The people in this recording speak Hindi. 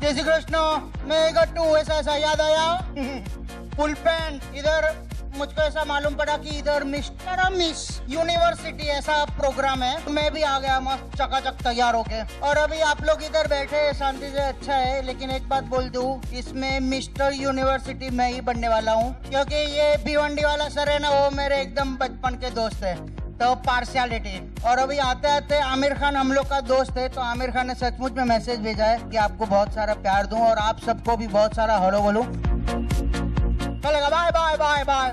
जय श्री कृष्ण। मैं गट्टू ऐसा ऐसा याद आया। फुल पैंट इधर मुझको ऐसा मालूम पड़ा कि इधर मिस्टर मिस यूनिवर्सिटी ऐसा प्रोग्राम है। मैं भी आ गया, मस्त चकाचक तैयार होके। और अभी आप लोग इधर बैठे शांति से अच्छा है। लेकिन एक बात बोल दू, इसमें मिस्टर यूनिवर्सिटी मैं ही बनने वाला हूँ, क्योंकि ये भिवंडी वाला सर है ना, वो मेरे एकदम बचपन के दोस्त है। तो पार्शियलिटी और अभी आते आते आमिर खान हम लोग का दोस्त है तो आमिर खान ने सचमुच में मैसेज भेजा है कि आपको बहुत सारा प्यार दूँ और आप सबको भी बहुत सारा हलो बोलूँ। चलेगा बाय बाय बाय बाय